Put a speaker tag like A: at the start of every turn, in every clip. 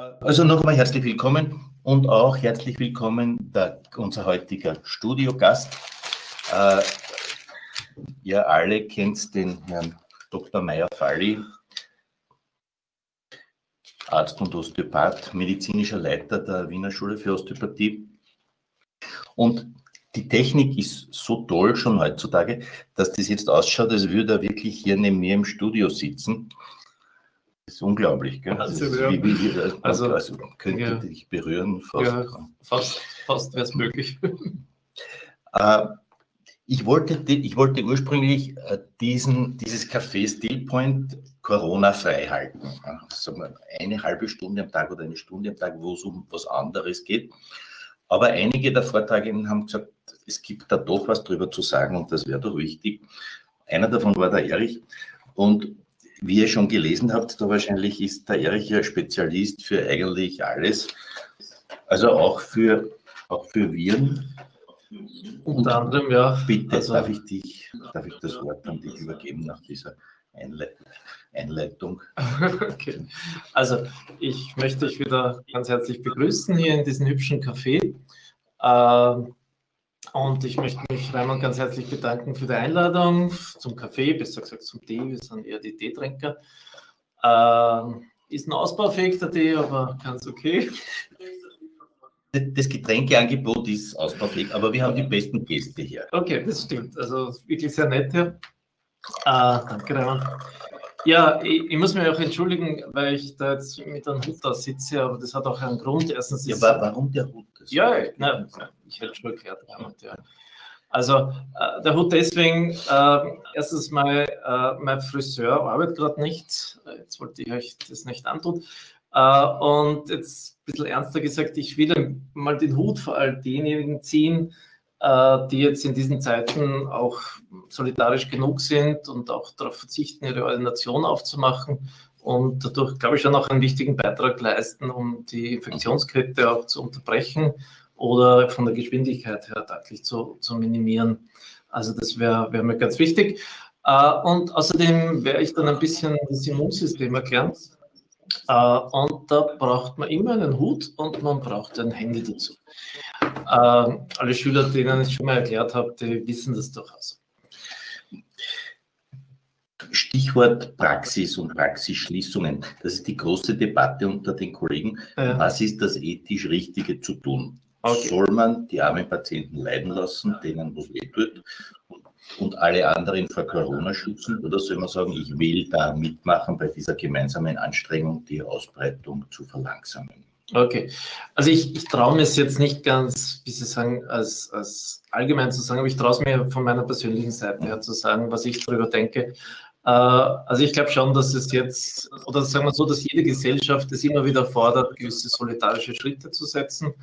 A: Also noch einmal herzlich willkommen und auch herzlich willkommen der, unser heutiger Studiogast. Äh, ihr alle kennt den Herrn Dr. Meyer-Falli, Arzt und Osteopath, medizinischer Leiter der Wiener Schule für Osteopathie. Und die Technik ist so toll schon heutzutage, dass das jetzt ausschaut, als würde er wirklich hier neben mir im Studio sitzen. Das ist unglaublich, gell? Also, ist, wie, wie, wie, also, also könnte ja. dich berühren.
B: Fast, ja, fast, fast wäre es möglich.
A: äh, ich, wollte, ich wollte ursprünglich äh, diesen, dieses Café Stillpoint Corona-frei halten. Also eine halbe Stunde am Tag oder eine Stunde am Tag, wo es um was anderes geht. Aber einige der Vortragenden haben gesagt, es gibt da doch was drüber zu sagen und das wäre doch wichtig. Einer davon war der Erich. Und wie ihr schon gelesen habt, da wahrscheinlich ist der Erich ja Spezialist für eigentlich alles. Also auch für, auch für Viren.
B: Unter anderem, ja.
A: Bitte, also, darf, ich dich, darf ich das Wort an dich übergeben nach dieser Einleitung?
B: okay. Also, ich möchte dich wieder ganz herzlich begrüßen hier in diesem hübschen Café. Ähm, und ich möchte mich, Raimund, ganz herzlich bedanken für die Einladung zum Kaffee, besser gesagt zum Tee. Wir sind eher die Teetrinker. Ähm, ist ein ausbaufähiger Tee, aber ganz okay.
A: Das Getränkeangebot ist ausbaufähig, aber wir haben die besten Gäste hier.
B: Okay, das stimmt. Also wirklich sehr nett hier. Äh, danke, Raimund. Ja, ich, ich, muss mich auch entschuldigen, weil ich da jetzt mit einem Hut da sitze, aber das hat auch einen Grund. Erstens
A: ja, warum der Hut?
B: Ja, nein, ich hätte schon erklärt. Ja. Also äh, der Hut deswegen, äh, erstens mal, äh, mein Friseur arbeitet gerade nicht. Jetzt wollte ich euch das nicht antun. Äh, und jetzt ein bisschen ernster gesagt, ich will mal den Hut vor all denjenigen ziehen, die jetzt in diesen Zeiten auch solidarisch genug sind und auch darauf verzichten, ihre Ordination aufzumachen und dadurch, glaube ich, schon auch einen wichtigen Beitrag leisten, um die Infektionskette auch zu unterbrechen oder von der Geschwindigkeit her deutlich zu, zu minimieren. Also das wäre wär mir ganz wichtig. Äh, und außerdem werde ich dann ein bisschen das Immunsystem erklären. Äh, und da braucht man immer einen Hut und man braucht ein Handy dazu. Äh, alle Schüler, denen ich schon mal erklärt habe, die wissen das durchaus.
A: Stichwort Praxis und Praxisschließungen. Das ist die große Debatte unter den Kollegen. Ja. Was ist das ethisch Richtige zu tun? Okay. Soll man die armen Patienten leiden lassen, denen was weh tut, und alle anderen vor Corona schützen? Oder soll man sagen, ich will da mitmachen bei dieser gemeinsamen Anstrengung, die Ausbreitung zu verlangsamen?
B: Okay, also ich, ich traue mir es jetzt nicht ganz, wie Sie sagen, als, als allgemein zu sagen, aber ich traue es mir von meiner persönlichen Seite her zu sagen, was ich darüber denke. Äh, also ich glaube schon, dass es jetzt, oder sagen wir so, dass jede Gesellschaft es immer wieder fordert, gewisse solidarische Schritte zu setzen.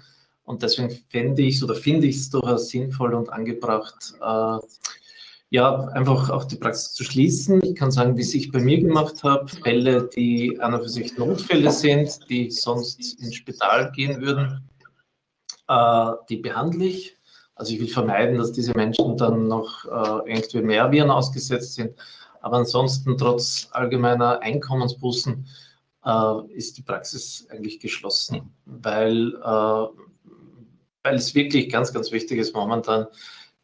B: Und deswegen fände ich es oder finde ich es durchaus sinnvoll und angebracht, äh, ja, einfach auch die Praxis zu schließen. Ich kann sagen, wie es ich bei mir gemacht habe, Fälle, die an und für sich Notfälle sind, die sonst ins Spital gehen würden, äh, die behandle ich. Also ich will vermeiden, dass diese Menschen dann noch äh, irgendwie mehr Viren ausgesetzt sind. Aber ansonsten, trotz allgemeiner Einkommensbußen, äh, ist die Praxis eigentlich geschlossen, weil, äh, weil es wirklich ganz, ganz wichtig ist, momentan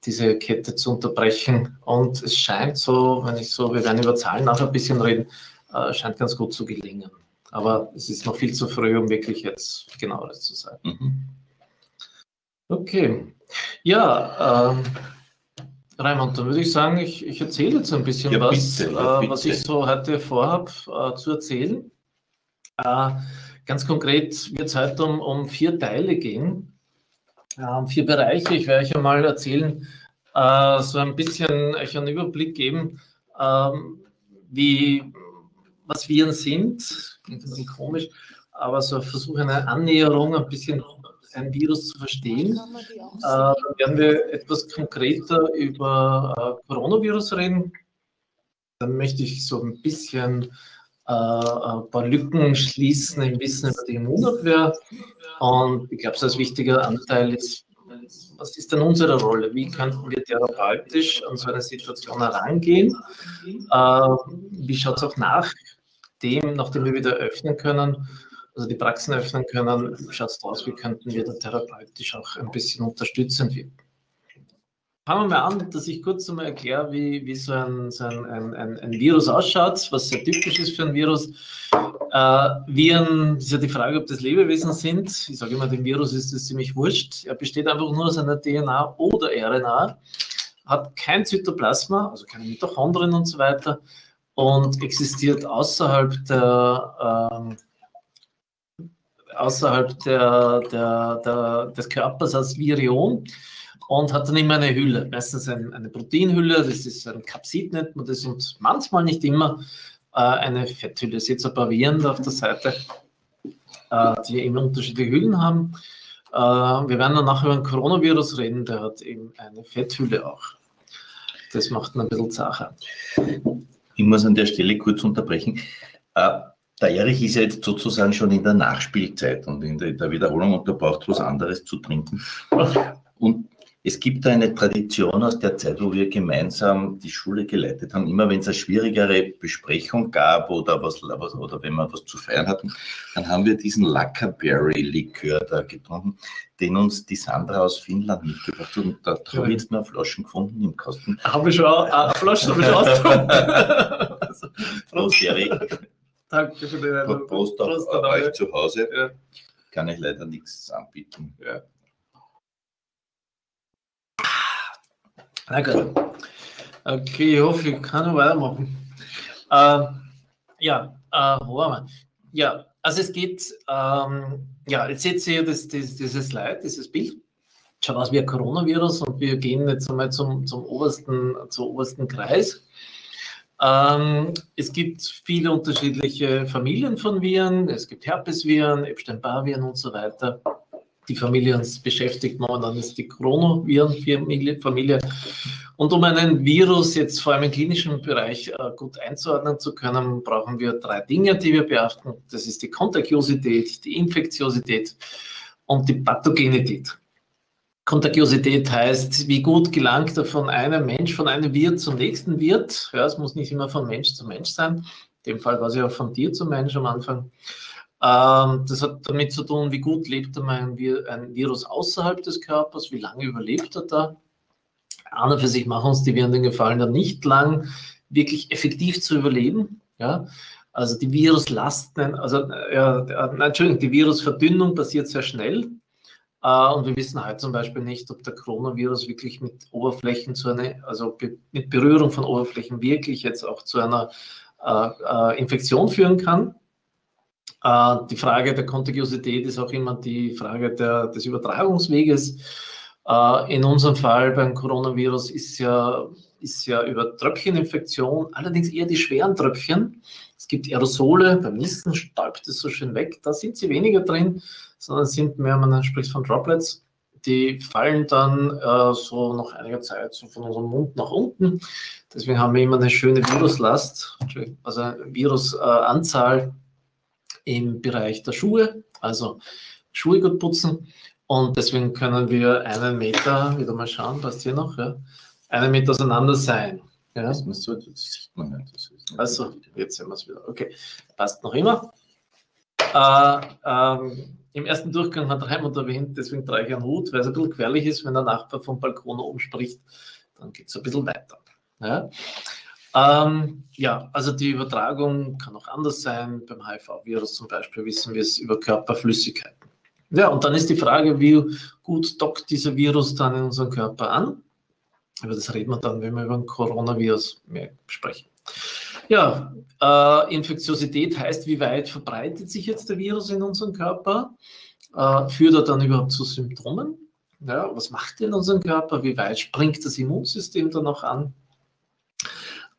B: diese Kette zu unterbrechen. Und es scheint so, wenn ich so, wir werden über Zahlen nachher ein bisschen reden, äh, scheint ganz gut zu gelingen. Aber es ist noch viel zu früh, um wirklich jetzt genaueres zu sagen. Mhm. Okay. Ja, ähm, Raimund, dann würde ich sagen, ich, ich erzähle jetzt ein bisschen ja, was, bitte, ja, äh, was ich so heute vorhabe äh, zu erzählen. Äh, ganz konkret wird es heute um, um vier Teile gehen ähm, vier Bereiche. Ich werde euch einmal erzählen, äh, so ein bisschen euch einen Überblick geben, ähm, wie, was Viren sind. Klingt ein bisschen komisch, aber so versuche eine Annäherung, ein bisschen ein Virus zu verstehen. Äh, dann werden wir etwas konkreter über äh, Coronavirus reden. Dann möchte ich so ein bisschen äh, ein paar Lücken schließen im Wissen über die Immunabwehr. Und ich glaube, so ein wichtiger Anteil ist, was ist denn unsere Rolle? Wie könnten wir therapeutisch an so eine Situation herangehen? Äh, wie schaut es auch nach dem, nachdem wir wieder öffnen können? also die Praxen öffnen können, schaut es aus, wie könnten wir da therapeutisch auch ein bisschen unterstützend wirken. Fangen wir mal an, dass ich kurz einmal erkläre, wie, wie so, ein, so ein, ein, ein, Virus ausschaut, was sehr typisch ist für ein Virus. Äh, Viren, ist ja die Frage, ob das Lebewesen sind. Ich sage immer, dem Virus ist das ziemlich wurscht. Er besteht einfach nur aus einer DNA oder RNA, hat kein Zytoplasma, also keine Mitochondrien und so weiter und existiert außerhalb der, ähm, außerhalb der, der, der, des Körpers als Virion und hat dann immer eine Hülle, meistens ein, eine Proteinhülle, das ist ein Kapsid nennt man das und manchmal nicht immer äh, eine Fetthülle. Ihr seht ein paar Viren auf der Seite, äh, die eben unterschiedliche Hüllen haben. Äh, wir werden dann nachher über ein Coronavirus reden, der hat eben eine Fetthülle auch. Das macht ein bisschen Sache.
A: Ich muss an der Stelle kurz unterbrechen. Äh, der Erich ist ja jetzt sozusagen schon in der Nachspielzeit und in der Wiederholung und da braucht was anderes zu trinken. Und es gibt eine Tradition aus der Zeit, wo wir gemeinsam die Schule geleitet haben. Immer wenn es eine schwierigere Besprechung gab oder, was, oder wenn wir was zu feiern hatten, dann haben wir diesen Lackerberry-Likör da getrunken, den uns die Sandra aus Finnland mitgebracht hat. Und da, da habe ich jetzt noch Flaschen gefunden im Kasten.
B: Habe ich schon, eine Flasche habe ich schon ausgetrunken.
A: also, Prost, Erik.
B: Danke für den
A: Prost, Prost Prost auch euch zu Hause. Ja. Kann ich leider nichts anbieten. Ja.
B: Gut. Okay, ich hoffe, ich kann noch weitermachen. Äh, ja, äh, wo waren wir? Ja, also es geht, ähm, ja, jetzt seht ihr das, das, dieses Slide, dieses Bild. Schaut aus wie ein Coronavirus und wir gehen jetzt einmal zum, zum, obersten, zum obersten Kreis. Ähm, es gibt viele unterschiedliche Familien von Viren. Es gibt Herpesviren, Epstein-Barr-Viren und so weiter die Familie uns beschäftigt momentan ist die Chronovirenfamilie. Und um einen Virus jetzt vor allem im klinischen Bereich äh, gut einzuordnen zu können, brauchen wir drei Dinge, die wir beachten. Das ist die Kontagiosität, die Infektiosität und die Pathogenität. Kontagiosität heißt, wie gut gelangt er von einem Mensch, von einem Wirt zum nächsten Wirt. Ja, es muss nicht immer von Mensch zu Mensch sein. In dem Fall war es ja auch von Tier zu Mensch am Anfang. Ähm, das hat damit zu tun, wie gut lebt ein, Virus außerhalb des Körpers, wie lange überlebt er da. An und für sich machen uns die Viren den Gefallen, dann nicht lang wirklich effektiv zu überleben. Ja? Also die Viruslasten, also ja, Entschuldigung, die Virusverdünnung passiert sehr schnell. Uh, und wir wissen heute zum Beispiel nicht, ob der Coronavirus wirklich mit Oberflächen zu einer, also mit Berührung von Oberflächen wirklich jetzt auch zu einer uh, uh, Infektion führen kann. Äh, die Frage der Kontagiosität ist auch immer die Frage der, des Übertragungsweges. Äh, in unserem Fall beim Coronavirus ist ja, ist ja über Tröpfcheninfektion, allerdings eher die schweren Tröpfchen. Es gibt Aerosole, beim Nisten stäubt es so schön weg, da sind sie weniger drin, sondern sind mehr, man spricht von Droplets, die fallen dann äh, so nach einiger Zeit so von unserem Mund nach unten. Deswegen haben wir immer eine schöne Viruslast, also Virusanzahl im Bereich der Schuhe, also Schuhe gut putzen. Und deswegen können wir einen Meter, wieder mal schauen, passt hier noch, ja, einen Meter auseinander sein. Ja. Das, so, das sieht man nicht. nicht also, jetzt sehen wir es wieder. Okay, passt noch immer. Äh, ähm, Im ersten Durchgang hat Raimund erwähnt, deswegen trage ich einen Hut, weil es ein bisschen gefährlich ist, wenn der Nachbar vom Balkon oben spricht. Dann geht es ein bisschen weiter. Ja. Ähm, ja, also die Übertragung kann auch anders sein. Beim HIV-Virus zum Beispiel wissen wir es über Körperflüssigkeiten. Ja, und dann ist die Frage, wie gut dockt dieser Virus dann in unseren Körper an? Über das reden wir dann, wenn wir über ein Coronavirus mehr sprechen. Ja, äh, Infektiosität heißt, wie weit verbreitet sich jetzt der Virus in unseren Körper? Äh, führt er dann überhaupt zu Symptomen? Ja, was macht er in unserem Körper? Wie weit springt das Immunsystem dann noch an?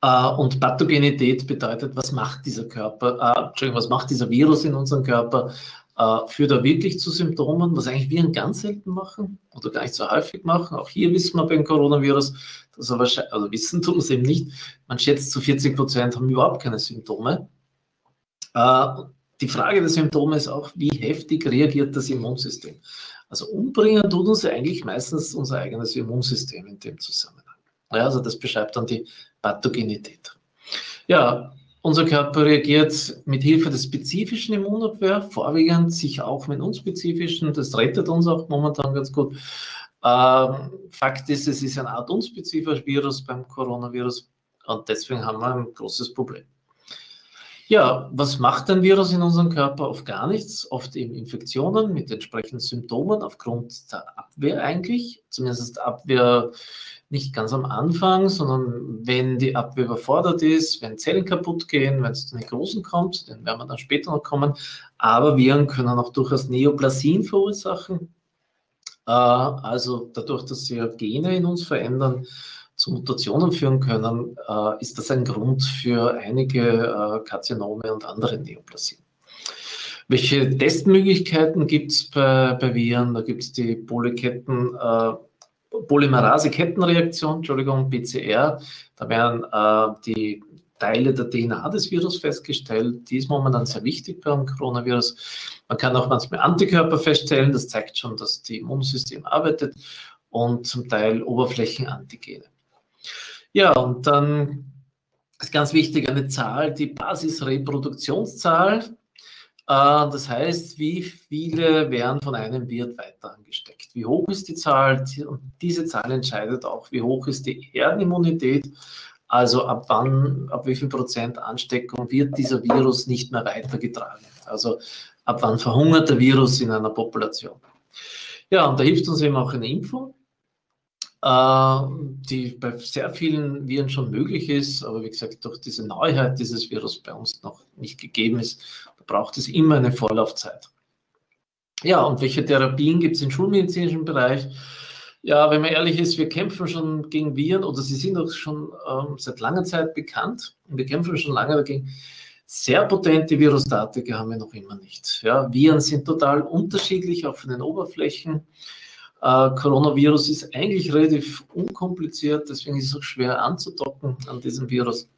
B: Äh, und Pathogenität bedeutet, was macht dieser Körper, äh, Entschuldigung, was macht dieser Virus in unserem Körper? Äh, führt er wirklich zu Symptomen, was eigentlich Viren ganz selten machen oder gar nicht so häufig machen? Auch hier wissen wir beim Coronavirus, dass er wahrscheinlich, also wissen tun wir es eben nicht. Man schätzt, zu 40 Prozent haben überhaupt keine Symptome. Die Frage der Symptome ist auch, wie heftig reagiert das Immunsystem? Also umbringen tut uns eigentlich meistens unser eigenes Immunsystem in dem Zusammenhang. Ja, also das beschreibt dann die Pathogenität. Ja, unser Körper reagiert mit Hilfe der spezifischen Immunabwehr, vorwiegend sicher auch mit unspezifischen. Das rettet uns auch momentan ganz gut. Ähm, Fakt ist, es ist eine Art unspezifisches Virus beim Coronavirus und deswegen haben wir ein großes Problem. Ja, was macht ein Virus in unserem Körper? Oft gar nichts, oft eben Infektionen mit entsprechenden Symptomen aufgrund der Abwehr eigentlich, zumindest Abwehr nicht ganz am Anfang, sondern wenn die Abwehr überfordert ist, wenn Zellen kaputt gehen, wenn es zu Nekrosen kommt, dann werden wir dann später noch kommen. Aber Viren können auch durchaus Neoplasien verursachen. Äh, also dadurch, dass sie Gene in uns verändern, zu Mutationen führen können, äh, ist das ein Grund für einige äh, Karzinome und andere Neoplasien. Welche Testmöglichkeiten gibt es bei, bei Viren? Da gibt es die Polyketten, äh, Polymerase-Kettenreaktion, Entschuldigung, PCR. Da werden äh, die Teile der DNA des Virus festgestellt. Die ist momentan sehr wichtig beim Coronavirus. Man kann auch manchmal Antikörper feststellen. Das zeigt schon, dass das Immunsystem arbeitet und zum Teil Oberflächenantigene. Ja, und dann ist ganz wichtig eine Zahl, die Basisreproduktionszahl. Äh, das heißt, wie viele werden von einem Wirt weiter? Wie hoch ist die Zahl? Und diese Zahl entscheidet auch, wie hoch ist die Herdenimmunität. Also ab wann, ab wie viel Prozent Ansteckung wird dieser Virus nicht mehr weitergetragen? Also ab wann verhungert der Virus in einer Population? Ja, und da hilft uns eben auch eine Impfung. Äh, die bei sehr vielen Viren schon möglich ist, aber wie gesagt, durch diese Neuheit dieses Virus bei uns noch nicht gegeben ist, da braucht es immer eine Vorlaufzeit. Ja, und welche Therapien gibt es im schulmedizinischen Bereich? Ja, wenn man ehrlich ist, wir kämpfen schon gegen Viren oder sie sind auch schon ähm, seit langer Zeit bekannt und wir kämpfen schon lange dagegen. Sehr potente Virostatika haben wir noch immer nicht. Ja, Viren sind total unterschiedlich, auch von den Oberflächen. Äh, Coronavirus ist eigentlich relativ unkompliziert, deswegen ist es auch schwer anzudocken an diesem Virus.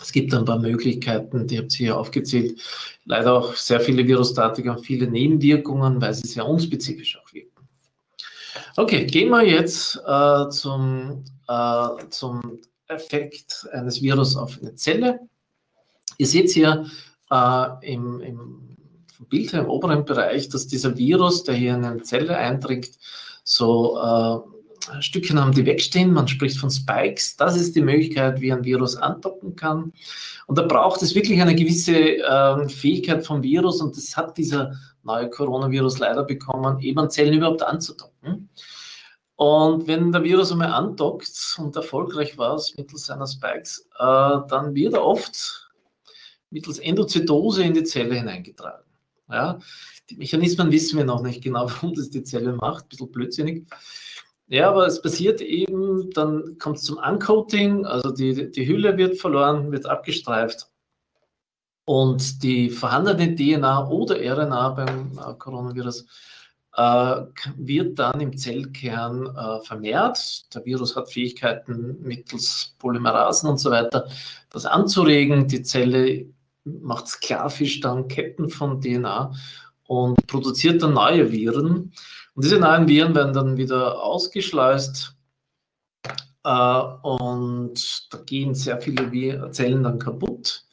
B: Es gibt ein paar Möglichkeiten, die habt ihr hier aufgezählt. Leider auch sehr viele Virostatika und viele Nebenwirkungen, weil sie sehr unspezifisch auch wirken. Okay, gehen wir jetzt äh, zum, äh, zum Effekt eines Virus auf eine Zelle. Ihr seht hier äh, im, im Bild im oberen Bereich, dass dieser Virus, der hier in eine Zelle eindringt, so äh, Stückchen haben, die wegstehen. Man spricht von Spikes. Das ist die Möglichkeit, wie ein Virus andocken kann. Und da braucht es wirklich eine gewisse äh, Fähigkeit vom Virus und das hat dieser neue Coronavirus leider bekommen, eben an Zellen überhaupt anzudocken. Und wenn der Virus einmal andockt und erfolgreich war mittels seiner Spikes, äh, dann wird er oft mittels Endozytose in die Zelle hineingetragen. Ja? Die Mechanismen wissen wir noch nicht genau, warum das die Zelle macht, ein bisschen blödsinnig. Ja, aber es passiert eben, dann kommt es zum Uncoating, also die, die Hülle wird verloren, wird abgestreift und die vorhandene DNA oder RNA beim äh, Coronavirus äh, wird dann im Zellkern äh, vermehrt. Der Virus hat Fähigkeiten mittels Polymerasen und so weiter, das anzuregen. Die Zelle macht sklavisch dann Ketten von DNA und produziert dann neue Viren. Und diese neuen Viren werden dann wieder ausgeschleust äh, und da gehen sehr viele Zellen dann kaputt,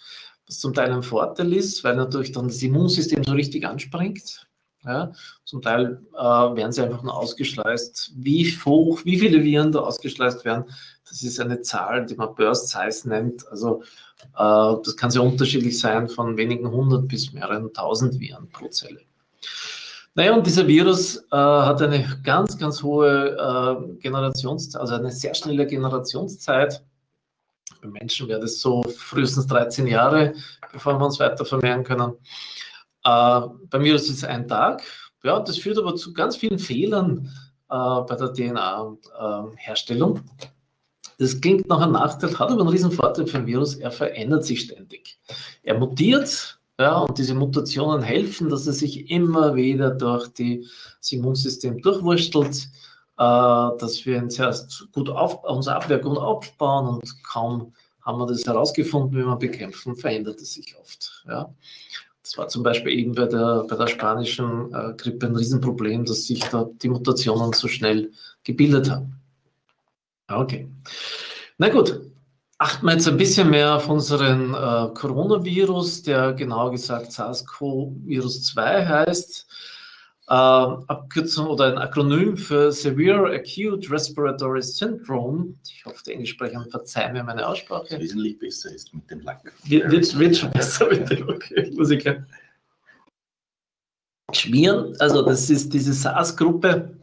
B: was zum Teil ein Vorteil ist, weil natürlich dann das Immunsystem so richtig anspringt. Ja, zum Teil äh, werden sie einfach nur ausgeschleust. Wie hoch, wie viele Viren da ausgeschleust werden, das ist eine Zahl, die man Burst Size nennt. Also äh, das kann sehr unterschiedlich sein, von wenigen hundert bis mehreren tausend Viren pro Zelle. Naja, und dieser Virus äh, hat eine ganz, ganz hohe äh, Generationszeit, also eine sehr schnelle Generationszeit. Bei Menschen wäre das so frühestens 13 Jahre, bevor wir uns weiter vermehren können. Äh, beim Virus ist es ein Tag. Ja, das führt aber zu ganz vielen Fehlern äh, bei der DNA-Herstellung. Das klingt nach einem Nachteil, hat aber einen riesen Vorteil für ein Virus, er verändert sich ständig. Er mutiert, ja, und diese Mutationen helfen, dass er sich immer wieder durch die, das Immunsystem durchwurstelt, äh, dass wir ihn zuerst gut auf, unsere Abwehr gut aufbauen und kaum haben wir das herausgefunden, wie wir bekämpfen, verändert es sich oft. Ja. Das war zum Beispiel eben bei der, bei der spanischen äh, Grippe ein Riesenproblem, dass sich da die Mutationen so schnell gebildet haben. Okay. Na gut. Achten wir jetzt ein bisschen mehr auf unseren äh, Coronavirus, der genauer gesagt SARS-CoV-Virus 2 heißt. Äh, Abkürzung oder ein Akronym für Severe Acute Respiratory Syndrome. Ich hoffe, die Englischsprecher verzeihen mir meine Aussprache.
A: Wesentlich besser ist mit dem Lack.
B: Wird, wird, wird schon besser mit dem, okay, ich schmieren. Also das ist diese SARS-Gruppe.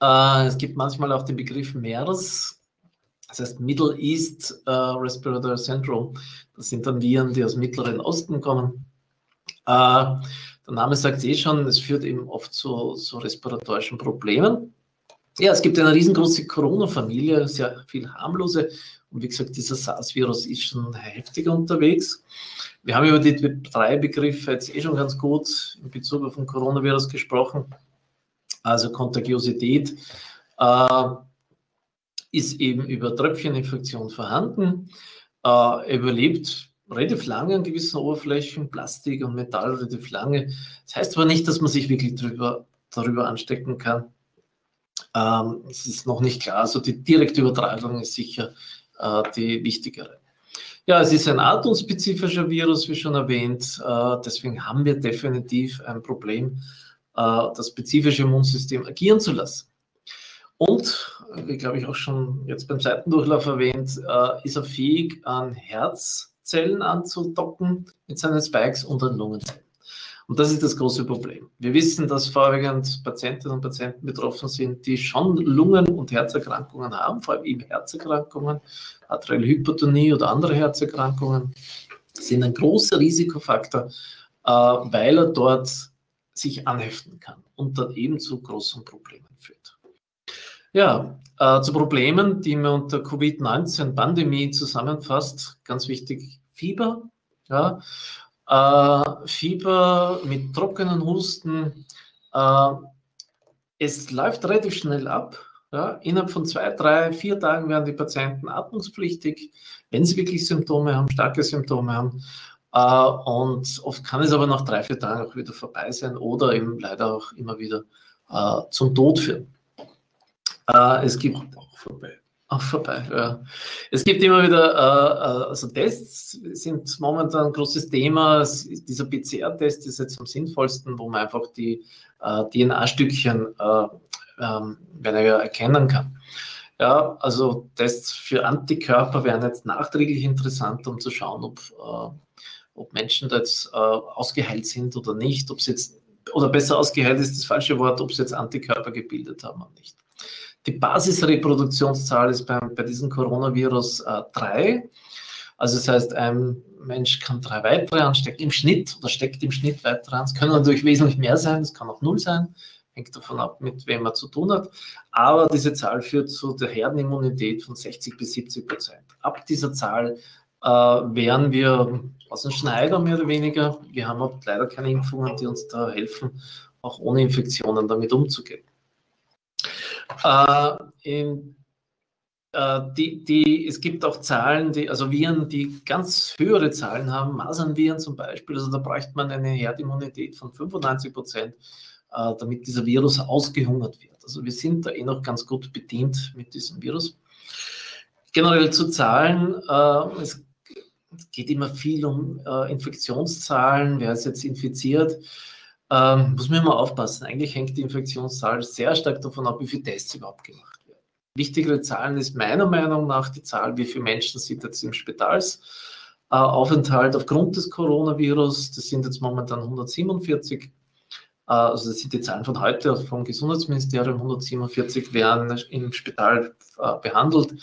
B: Äh, es gibt manchmal auch den Begriff MERS, das heißt Middle East uh, Respiratory Syndrome. Das sind dann Viren, die aus Mittleren Osten kommen. Uh, der Name sagt es eh schon, es führt eben oft zu, zu respiratorischen Problemen. Ja, es gibt eine riesengroße Corona-Familie, sehr viel harmlose. Und wie gesagt, dieser SARS-Virus ist schon heftiger unterwegs. Wir haben über die drei Begriffe jetzt eh schon ganz gut in Bezug auf den Coronavirus gesprochen. Also Kontagiosität äh, ist eben über Tröpfcheninfektion vorhanden. Äh, er überlebt relativ lange an gewissen Oberflächen, Plastik und Metall relativ lange. Das heißt aber nicht, dass man sich wirklich drüber, darüber anstecken kann. Ähm, es ist noch nicht klar. Also die direkte Übertragung ist sicher äh, die wichtigere. Ja, es ist ein artenspezifischer Virus, wie schon erwähnt. Äh, deswegen haben wir definitiv ein Problem, äh, das spezifische Immunsystem agieren zu lassen. Und, wie glaube ich auch schon jetzt beim zweiten Durchlauf erwähnt, äh, ist er fähig, an Herzzellen anzudocken mit seinen Spikes und an Lungenzellen. Und das ist das große Problem. Wir wissen, dass vorwiegend Patientinnen und Patienten betroffen sind, die schon Lungen- und Herzerkrankungen haben, vor allem eben Herzerkrankungen, arterielle Hypertonie oder andere Herzerkrankungen, sind ein großer Risikofaktor, äh, weil er dort sich anheften kann und dann eben zu großen Problemen führt. Ja, äh, zu Problemen, die man unter Covid-19-Pandemie zusammenfasst, ganz wichtig, Fieber. Ja, äh, Fieber mit trockenen Husten. Äh, es läuft relativ schnell ab. Ja, innerhalb von zwei, drei, vier Tagen werden die Patienten atmungspflichtig, wenn sie wirklich Symptome haben, starke Symptome haben. Äh, und oft kann es aber nach drei, vier Tagen auch wieder vorbei sein oder eben leider auch immer wieder äh, zum Tod führen. Äh, es gibt auch vorbei. Auch vorbei, ja. Es gibt immer wieder, äh, äh, also Tests sind momentan ein großes Thema. Dieser PCR-Test ist jetzt am sinnvollsten, wo man einfach die äh, DNA-Stückchen äh, ähm, weniger erkennen kann. Ja, also Tests für Antikörper wären jetzt nachträglich interessant, um zu schauen, ob, äh, ob Menschen da jetzt ausgeheilt sind oder nicht, ob sie jetzt, oder besser ausgeheilt ist das falsche Wort, ob sie jetzt Antikörper gebildet haben oder nicht. Die Basisreproduktionszahl ist beim, bei diesem Coronavirus äh, drei. Also das heißt, ein Mensch kann drei weitere anstecken im Schnitt oder steckt im Schnitt weitere an. Es können natürlich wesentlich mehr sein, es kann auch null sein, hängt davon ab, mit wem man zu tun hat. Aber diese Zahl führt zu der Herdenimmunität von 60 bis 70 Prozent. Ab dieser Zahl äh, wären wir aus dem Schneider mehr oder weniger. Wir haben leider keine Impfungen, die uns da helfen, auch ohne Infektionen damit umzugehen. Äh, in, äh, die, die, es gibt auch Zahlen, die, also Viren, die ganz höhere Zahlen haben, Masernviren zum Beispiel. Also da bräuchte man eine Herdimmunität von 95 Prozent, äh, damit dieser Virus ausgehungert wird. Also wir sind da eh noch ganz gut bedient mit diesem Virus. Generell zu Zahlen, es geht immer viel um Infektionszahlen, wer ist jetzt infiziert. Ähm, muss man immer aufpassen. Eigentlich hängt die Infektionszahl sehr stark davon ab, wie viele Tests überhaupt gemacht werden. Wichtigere Zahlen ist meiner Meinung nach die Zahl, wie viele Menschen sind jetzt im Spitalsaufenthalt äh, aufgrund des Coronavirus. Das sind jetzt momentan 147. Äh, also das sind die Zahlen von heute vom Gesundheitsministerium. 147 werden im Spital äh, behandelt.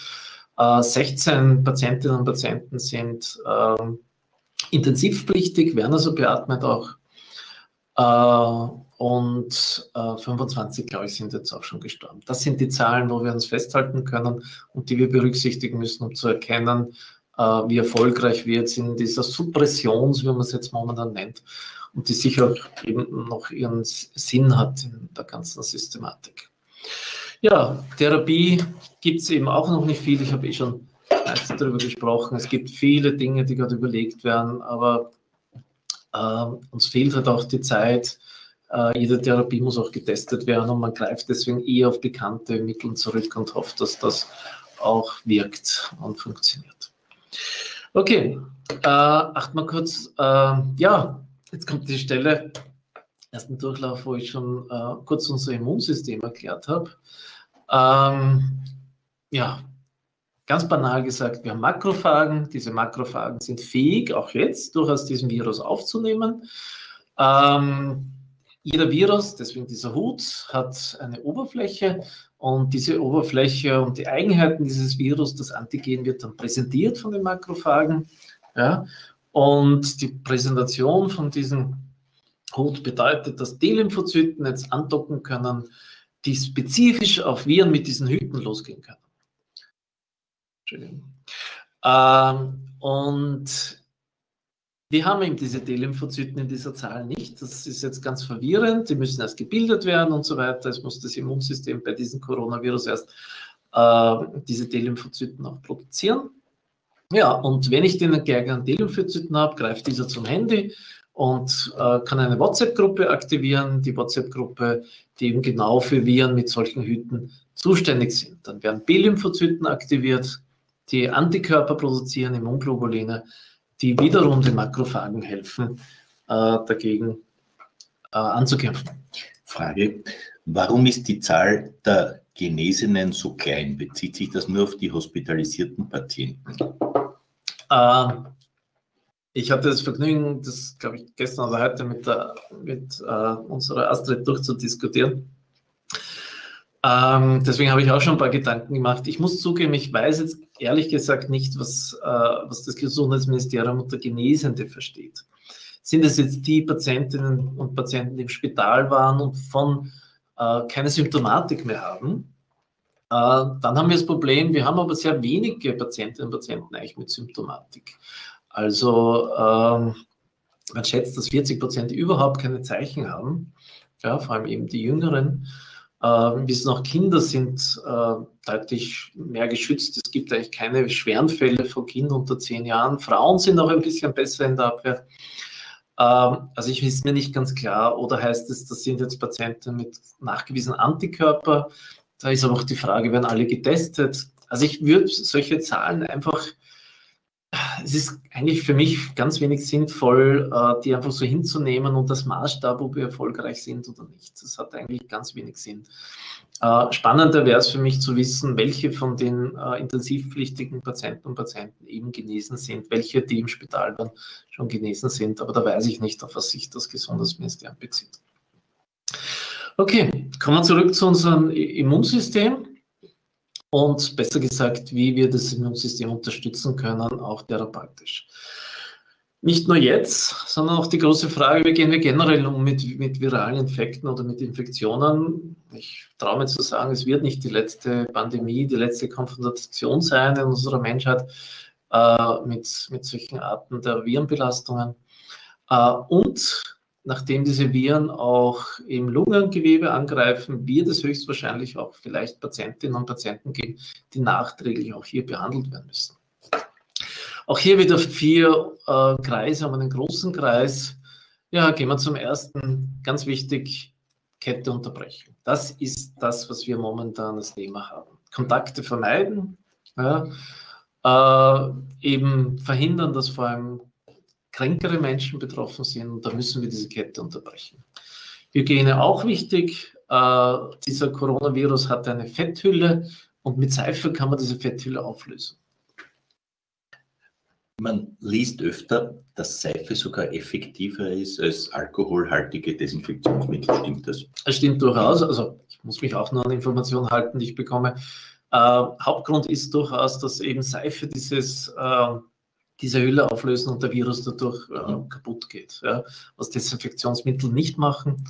B: 16 äh, Patientinnen und Patienten sind ähm, intensivpflichtig, werden also beatmet auch. Äh, und äh, 25, glaube ich, sind jetzt auch schon gestorben. Das sind die Zahlen, wo wir uns festhalten können und die wir berücksichtigen müssen, um zu erkennen, äh, wie erfolgreich wir jetzt in dieser Suppression, wie man es jetzt momentan nennt, und die sicher eben noch ihren Sinn hat in der ganzen Systematik. Ja, Therapie gibt es eben auch noch nicht viel. Ich habe eh schon darüber gesprochen. Es gibt viele Dinge, die gerade überlegt werden, aber äh, uns fehlt halt auch die Zeit. Äh, jede Therapie muss auch getestet werden und man greift deswegen eher auf bekannte Mittel zurück und hofft, dass das auch wirkt und funktioniert. Okay, äh, acht mal kurz. Äh, ja, jetzt kommt die Stelle, ersten Durchlauf, wo ich schon äh, kurz unser Immunsystem erklärt habe. Ähm, ja, ganz banal gesagt, wir haben Makrophagen. Diese Makrophagen sind fähig, auch jetzt durchaus diesen Virus aufzunehmen. Ähm, jeder Virus, deswegen dieser Hut, hat eine Oberfläche und diese Oberfläche und die Eigenheiten dieses Virus, das Antigen wird dann präsentiert von den Makrophagen. Ja? Und die Präsentation von diesem Hut bedeutet, dass T-Lymphozyten jetzt andocken können, die spezifisch auf Viren mit diesen Hüten losgehen können. Entschuldigung. Ähm, und wir haben eben diese T-Lymphozyten in dieser Zahl nicht. Das ist jetzt ganz verwirrend. Die müssen erst gebildet werden und so weiter. Es muss das Immunsystem bei diesem Coronavirus erst äh, diese T-Lymphozyten auch produzieren. Ja, und wenn ich den geeigneten T-Lymphozyten habe, greift dieser zum Handy und äh, kann eine WhatsApp-Gruppe aktivieren. Die WhatsApp-Gruppe, die eben genau für Viren mit solchen Hüten zuständig sind. Dann werden B-Lymphozyten aktiviert, die Antikörper produzieren, Immunglobuline die wiederum den Makrophagen helfen, äh, dagegen äh, anzukämpfen.
A: Frage, warum ist die Zahl der Genesenen so klein? Bezieht sich das nur auf die hospitalisierten Patienten?
B: Äh, ich hatte das Vergnügen, das glaube ich gestern oder heute mit, der, mit äh, unserer Astrid durchzudiskutieren. Ähm, deswegen habe ich auch schon ein paar Gedanken gemacht. Ich muss zugeben, ich weiß jetzt ehrlich gesagt nicht, was, äh, was das Gesundheitsministerium unter Genesende versteht. Sind es jetzt die Patientinnen und Patienten, die im Spital waren und von äh, keine Symptomatik mehr haben? Äh, dann haben wir das Problem, wir haben aber sehr wenige Patientinnen und Patienten eigentlich mit Symptomatik. Also ähm, man schätzt, dass 40 Prozent überhaupt keine Zeichen haben, ja, vor allem eben die Jüngeren. Ähm, bis noch Kinder sind äh, deutlich mehr geschützt. Es gibt eigentlich keine schweren Fälle von Kindern unter zehn Jahren. Frauen sind auch ein bisschen besser in der Abwehr. Ähm, also ich ist mir nicht ganz klar. Oder heißt es, das sind jetzt Patienten mit nachgewiesenen Antikörper? Da ist aber auch die Frage, werden alle getestet? Also ich würde solche Zahlen einfach es ist eigentlich für mich ganz wenig sinnvoll, äh, die einfach so hinzunehmen und das Maßstab, ob wir erfolgreich sind oder nicht. Das hat eigentlich ganz wenig Sinn. Äh, spannender wäre es für mich zu wissen, welche von den äh, intensivpflichtigen Patienten und Patienten eben genesen sind, welche, die im Spital dann schon genesen sind. Aber da weiß ich nicht, auf was sich das Gesundheitsministerium bezieht. Okay, kommen wir zurück zu unserem Immunsystem und besser gesagt, wie wir das Immunsystem unterstützen können, auch therapeutisch. Nicht nur jetzt, sondern auch die große Frage, wie gehen wir generell um mit, mit viralen Infekten oder mit Infektionen. Ich traue mir zu sagen, es wird nicht die letzte Pandemie, die letzte Konfrontation sein in unserer Menschheit äh, mit, mit solchen Arten der Virenbelastungen. Äh, und nachdem diese Viren auch im Lungengewebe angreifen, wird es höchstwahrscheinlich auch vielleicht Patientinnen und Patienten geben, die nachträglich auch hier behandelt werden müssen. Auch hier wieder vier äh, Kreise, haben einen großen Kreis. Ja, gehen wir zum ersten, ganz wichtig, Kette unterbrechen. Das ist das, was wir momentan als Thema haben. Kontakte vermeiden, ja, äh, eben verhindern, dass vor allem kränkere Menschen betroffen sind und da müssen wir diese Kette unterbrechen. Hygiene auch wichtig. Äh, dieser Coronavirus hat eine Fetthülle und mit Seife kann man diese Fetthülle auflösen.
A: Man liest öfter, dass Seife sogar effektiver ist als alkoholhaltige Desinfektionsmittel. Stimmt das?
B: Es stimmt durchaus. Also ich muss mich auch nur an Informationen halten, die ich bekomme. Äh, Hauptgrund ist durchaus, dass eben Seife dieses äh, diese Hülle auflösen und der Virus dadurch äh, kaputt geht. Ja. Was Desinfektionsmittel nicht machen,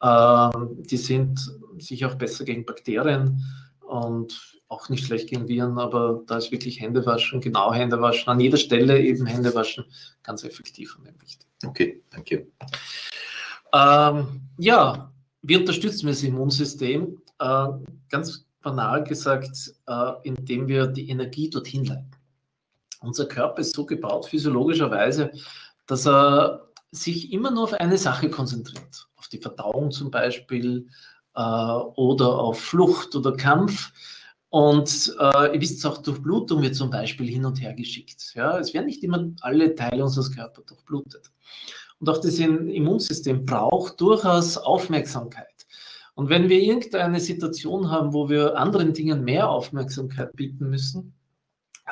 B: äh, die sind sicher auch besser gegen Bakterien und auch nicht schlecht gegen Viren, aber da ist wirklich Händewaschen, genau Händewaschen, an jeder Stelle eben Händewaschen, ganz effektiv und wichtig.
A: Okay, danke.
B: Ähm, ja, wie unterstützen wir das Immunsystem? Äh, ganz banal gesagt, äh, indem wir die Energie dorthin leiten. Unser Körper ist so gebaut, physiologischerweise, dass er sich immer nur auf eine Sache konzentriert. Auf die Verdauung zum Beispiel äh, oder auf Flucht oder Kampf. Und äh, ihr wisst auch, Durchblutung wird zum Beispiel hin und her geschickt. Ja? Es werden nicht immer alle Teile unseres Körpers durchblutet. Und auch das Immunsystem braucht durchaus Aufmerksamkeit. Und wenn wir irgendeine Situation haben, wo wir anderen Dingen mehr Aufmerksamkeit bieten müssen,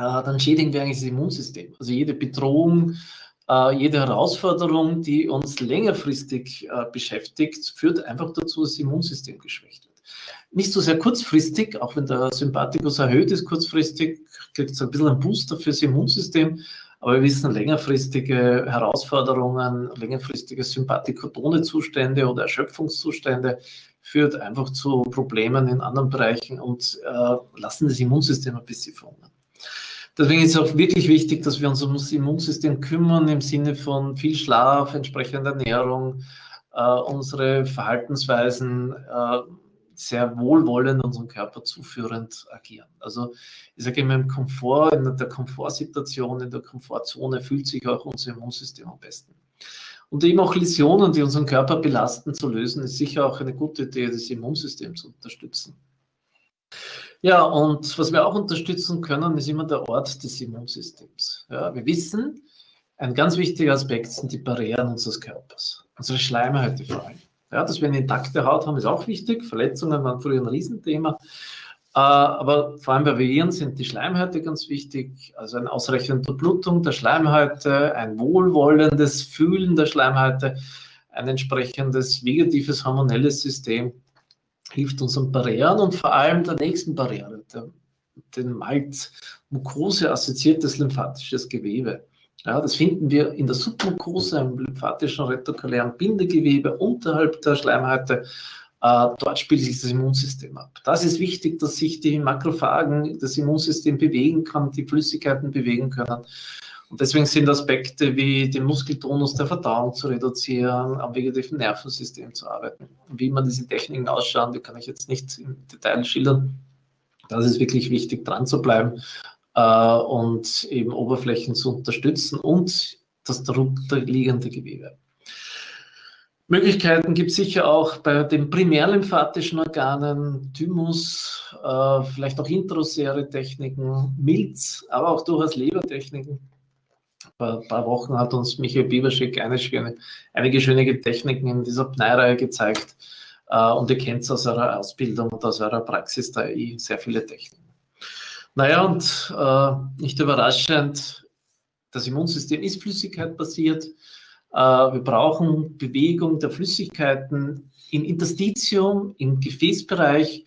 B: dann schädigen wir eigentlich das Immunsystem. Also jede Bedrohung, äh, jede Herausforderung, die uns längerfristig äh, beschäftigt, führt einfach dazu, dass das Immunsystem geschwächt wird. Nicht so sehr kurzfristig, auch wenn der Sympathikus erhöht ist kurzfristig, kriegt es ein bisschen ein Booster fürs Immunsystem, aber wir wissen, längerfristige Herausforderungen, längerfristige sympathikotone Zustände oder Erschöpfungszustände führt einfach zu Problemen in anderen Bereichen und äh, lassen das Immunsystem ein bisschen verhungern. Deswegen ist es auch wirklich wichtig, dass wir uns um das Immunsystem kümmern im Sinne von viel Schlaf, entsprechender Ernährung, äh, unsere Verhaltensweisen äh, sehr wohlwollend unserem Körper zuführend agieren. Also ich sage immer im Komfort, in der Komfortsituation, in der Komfortzone fühlt sich auch unser Immunsystem am besten. Und eben auch Läsionen, die unseren Körper belasten, zu lösen, ist sicher auch eine gute Idee, das Immunsystem zu unterstützen. Ja, und was wir auch unterstützen können, ist immer der Ort des Immunsystems. Ja, wir wissen, ein ganz wichtiger Aspekt sind die Barrieren unseres Körpers, unsere Schleimhäute vor allem. Ja, dass wir eine intakte Haut haben, ist auch wichtig. Verletzungen waren früher ein Riesenthema. Äh, aber vor allem bei Viren sind die Schleimhäute ganz wichtig. Also eine ausreichende Blutung der Schleimhäute, ein wohlwollendes Fühlen der Schleimhäute, ein entsprechendes vegetatives hormonelles System hilft unseren Barrieren und vor allem der nächsten Barriere, der, den Malt, Mucose assoziiertes lymphatisches Gewebe. Ja, das finden wir in der Submucose, im lymphatischen retikulären Bindegewebe unterhalb der Schleimhäute äh, dort spielt sich das Immunsystem ab. Das ist wichtig, dass sich die Makrophagen, das Immunsystem bewegen kann, die Flüssigkeiten bewegen können. Und deswegen sind Aspekte wie den Muskeltonus der Verdauung zu reduzieren, am vegetativen Nervensystem zu arbeiten. Wie man diese Techniken ausschauen, die kann ich jetzt nicht im Detail schildern. Das ist wirklich wichtig, dran zu bleiben äh, und eben Oberflächen zu unterstützen und das darunterliegende Gewebe. Möglichkeiten gibt es sicher auch bei den primärlymphatischen Organen, Thymus, äh, vielleicht auch intraosäre Techniken, Milz, aber auch durchaus Lebertechniken. Vor ein paar Wochen hat uns Michael Bieberschek eine schöne, einige schöne Techniken in dieser Pneireihe gezeigt. Äh, und ihr kennt es aus eurer Ausbildung und aus eurer Praxis da eh sehr viele Techniken. Naja, und äh, nicht überraschend, das Immunsystem ist flüssigkeitbasiert. Äh, wir brauchen Bewegung der Flüssigkeiten im Interstitium, im Gefäßbereich,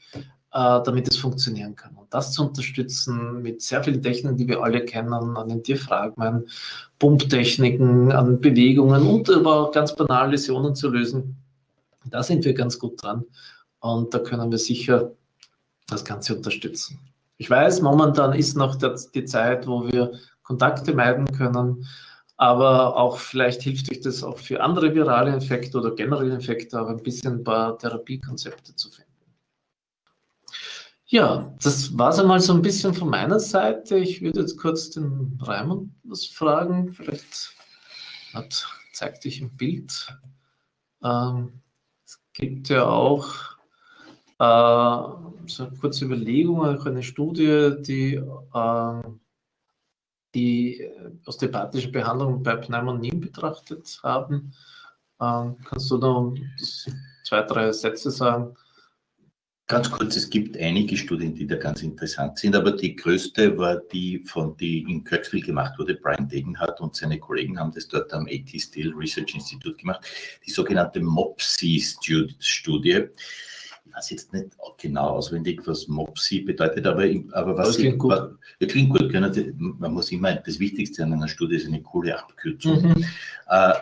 B: damit es funktionieren kann. Und das zu unterstützen mit sehr vielen Techniken, die wir alle kennen, an den Diaphragmen, Pumptechniken, an Bewegungen und aber auch ganz banal Läsionen zu lösen, da sind wir ganz gut dran. Und da können wir sicher das Ganze unterstützen. Ich weiß, momentan ist noch die Zeit, wo wir Kontakte meiden können. Aber auch vielleicht hilft euch das auch für andere virale Infekte oder generelle Infekte, aber ein bisschen ein paar Therapiekonzepte zu finden. Ja, das war es einmal so ein bisschen von meiner Seite. Ich würde jetzt kurz den Raimund was fragen. Vielleicht hat, zeigt dich ein Bild. Ähm, es gibt ja auch äh, so eine kurze Überlegung, auch eine Studie, die äh, die osteopathische Behandlung bei Pneumonien betrachtet haben. Ähm, kannst du da zwei, drei Sätze sagen?
A: Ganz kurz, es gibt einige Studien, die da ganz interessant sind, aber die größte war die, von, die in Kirksville gemacht wurde. Brian Degenhardt und seine Kollegen haben das dort am AT Still Research Institute gemacht, die sogenannte MOPSI-Studie weiß jetzt nicht genau auswendig, was MOPSI bedeutet, aber, aber was. Das klingt gut. Was, ja, klingt gut. Man muss immer, das Wichtigste an einer Studie ist eine coole Abkürzung. Mhm. Äh,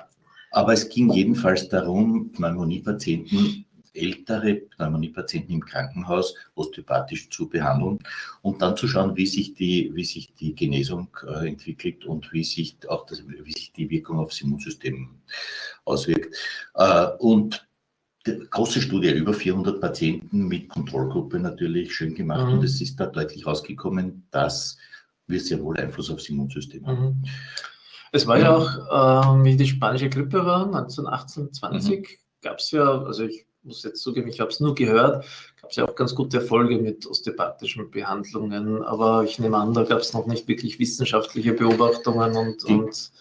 A: aber es ging jedenfalls darum, Pneumoniepatienten, ältere Pneumoniepatienten im Krankenhaus osteopathisch zu behandeln und dann zu schauen, wie sich die, wie sich die Genesung äh, entwickelt und wie sich auch das, wie sich die Wirkung aufs Immunsystem auswirkt. Äh, und große Studie, über 400 Patienten mit Kontrollgruppe natürlich schön gemacht. Mhm. Und es ist da deutlich rausgekommen, dass wir sehr wohl Einfluss aufs Immunsystem haben. Mhm.
B: Es war ja auch, äh, wie die spanische Grippe war, 1918, 20, mhm. gab es ja, also ich muss jetzt zugeben, ich habe es nur gehört, gab es ja auch ganz gute Erfolge mit osteopathischen Behandlungen, aber ich nehme an, da gab es noch nicht wirklich wissenschaftliche Beobachtungen und, und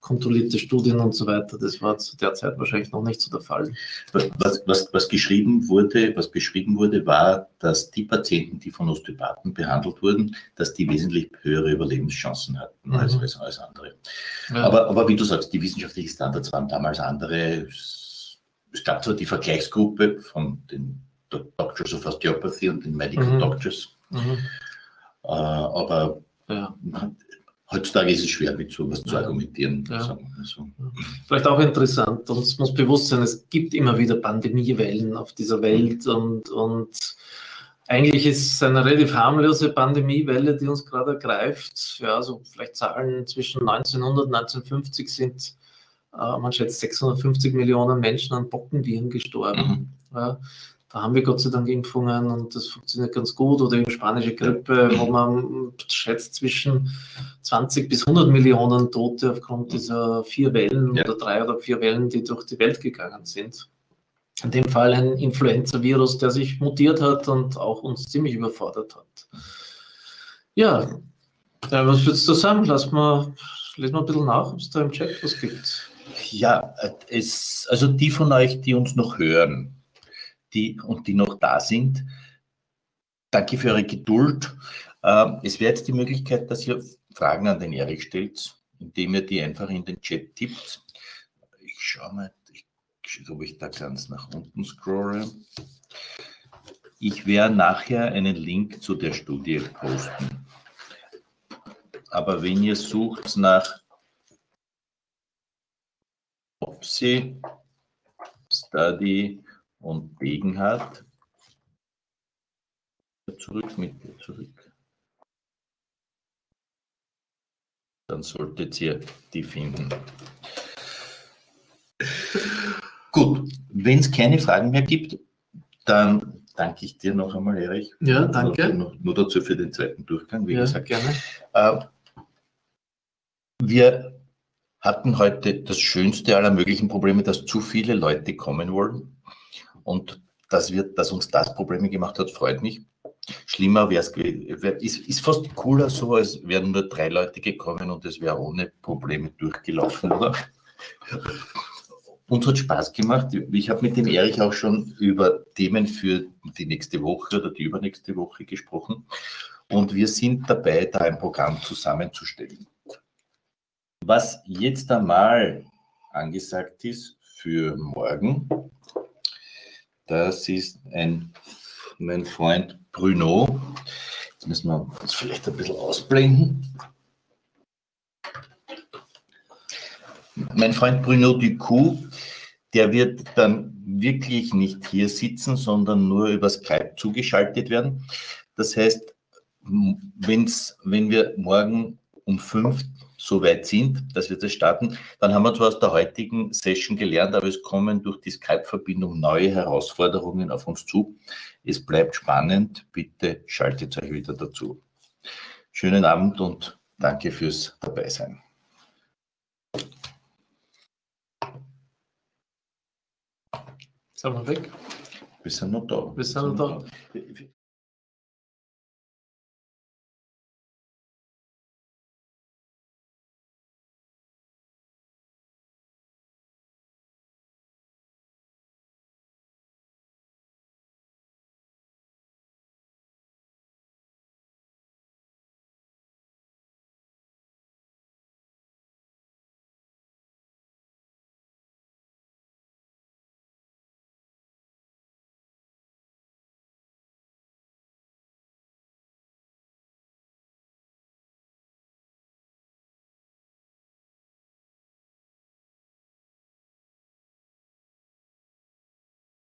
B: kontrollierte Studien und so weiter. Das war zu der Zeit wahrscheinlich noch nicht so der Fall.
A: Was, was, was geschrieben wurde, was beschrieben wurde, war, dass die Patienten, die von Osteopathen behandelt wurden, dass die wesentlich höhere Überlebenschancen hatten mhm. als, als, als, andere. Ja. Aber, aber wie du sagst, die wissenschaftlichen Standards waren damals andere. Es gab zwar die Vergleichsgruppe von den Doctors of Osteopathy und den Medical mhm. Doctors, mhm. Äh, aber ja heutzutage ist es schwer, mit sowas zu argumentieren. Ja.
B: So. Vielleicht auch interessant, uns muss bewusst sein, es gibt immer wieder Pandemiewellen auf dieser Welt und, und eigentlich ist es eine relativ harmlose Pandemiewelle, die uns gerade ergreift. Ja, also vielleicht Zahlen zwischen 1900 und 1950 sind, man schätzt 650 Millionen Menschen an Bockenviren gestorben. Mhm. Ja, da haben wir Gott sei Dank Impfungen und das funktioniert ganz gut. Oder eben spanische Grippe, wo man schätzt zwischen 20 bis 100 Millionen Tote aufgrund dieser vier Wellen ja. oder drei oder vier Wellen, die durch die Welt gegangen sind. In dem Fall ein Influenza-Virus, der sich mutiert hat und auch uns ziemlich überfordert hat. Ja, ja was würdest du sagen? Lass mal, lesen wir ein bisschen nach, ob es da im Chat was gibt.
A: Ja, es, also die von euch, die uns noch hören, die und die noch da sind. Danke für eure Geduld. Ähm, es wäre jetzt die Möglichkeit, dass ihr Fragen an den Erich stellt, indem ihr die einfach in den Chat tippt. Ich schaue mal, ob ich da ganz nach unten scrolle. Ich werde nachher einen Link zu der Studie posten. Aber wenn ihr sucht nach OPSI Study und Degen hat. Zurück mit dir zurück. Dann solltet ihr die finden. Gut, wenn es keine Fragen mehr gibt, dann danke ich dir noch einmal, Erich.
B: Ja, danke.
A: Nur, nur dazu für den zweiten Durchgang,
B: wie ja, gesagt. Gerne.
A: Äh, wir hatten heute das schönste aller möglichen Probleme, dass zu viele Leute kommen wollen. Und dass, wir, dass uns das Probleme gemacht hat, freut mich. Schlimmer wäre es ist, ist fast cooler so, als wären nur drei Leute gekommen und es wäre ohne Probleme durchgelaufen, oder? Uns hat Spaß gemacht. Ich habe mit dem Erich auch schon über Themen für die nächste Woche oder die übernächste Woche gesprochen. Und wir sind dabei, da ein Programm zusammenzustellen. Was jetzt einmal angesagt ist für morgen, das ist ein, mein Freund Bruno. Jetzt müssen wir uns vielleicht ein bisschen ausblenden. Mein Freund Bruno Ducou, der wird dann wirklich nicht hier sitzen, sondern nur über Skype zugeschaltet werden. Das heißt, wenn's, wenn wir morgen um fünf so weit sind, dass wir das starten, dann haben wir zwar aus der heutigen Session gelernt, aber es kommen durch die Skype-Verbindung neue Herausforderungen auf uns zu. Es bleibt spannend. Bitte schaltet euch wieder dazu. Schönen Abend und danke fürs Dabeisein.
B: Sind wir weg?
A: Wir sind noch da.
B: Wir sind noch da.